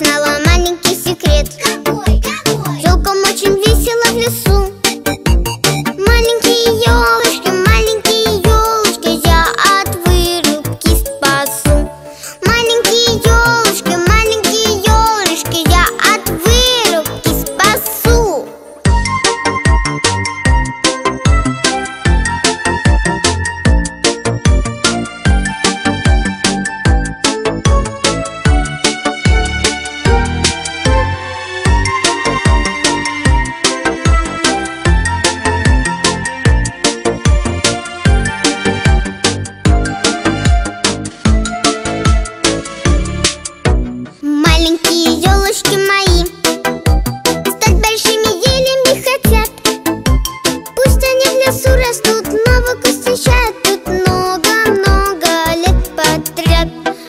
узнала маленький секрет. Какой, какой? Телкам очень весело в лесу. Елочки мои. Стать большими елями хотят. Пусть они в лесу растут, год встречают тут много-много лет подряд.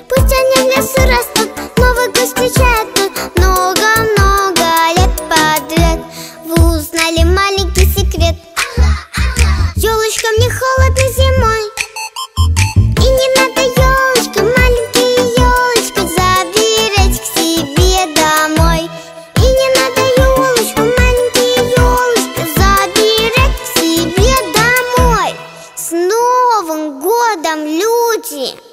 Пусть они в лесу растут, Новый год к